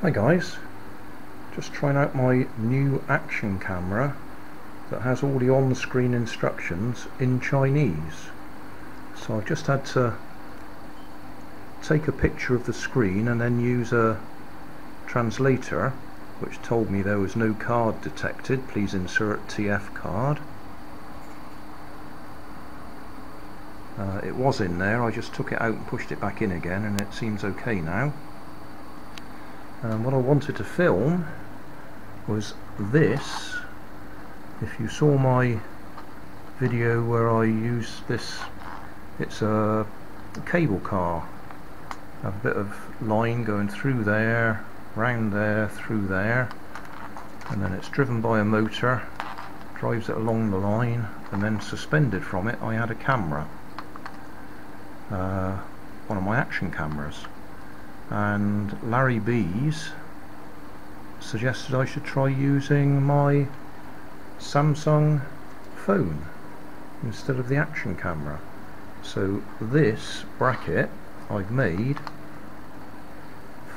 Hi guys, just trying out my new action camera that has all the on-screen instructions in Chinese. So I've just had to take a picture of the screen and then use a translator which told me there was no card detected, please insert TF card. Uh, it was in there, I just took it out and pushed it back in again and it seems okay now. And what I wanted to film was this. If you saw my video where I use this, it's a cable car. A bit of line going through there, round there, through there, and then it's driven by a motor, drives it along the line, and then suspended from it I had a camera. Uh, one of my action cameras and Larry Bees suggested I should try using my Samsung phone instead of the action camera. So this bracket I've made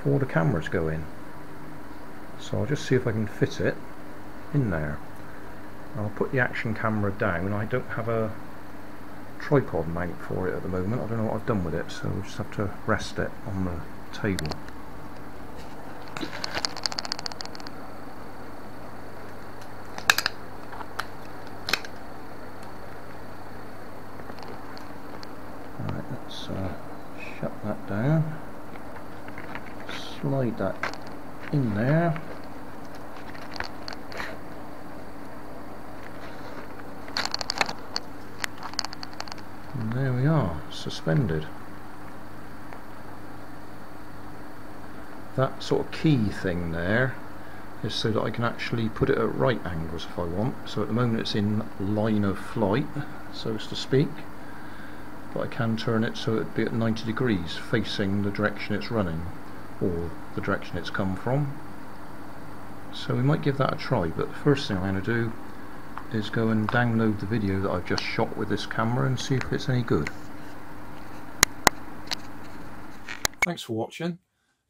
for the cameras go in. So I'll just see if I can fit it in there. I'll put the action camera down. I don't have a tripod mount for it at the moment. I don't know what I've done with it so we'll just have to rest it on the table. Right, let's uh, shut that down. Slide that in there. And there we are, suspended. That sort of key thing there is so that I can actually put it at right angles if I want. So at the moment it's in line of flight so to speak but I can turn it so it'd be at 90 degrees facing the direction it's running or the direction it's come from. So we might give that a try but the first thing I'm going to do is go and download the video that I've just shot with this camera and see if it's any good. Thanks for watching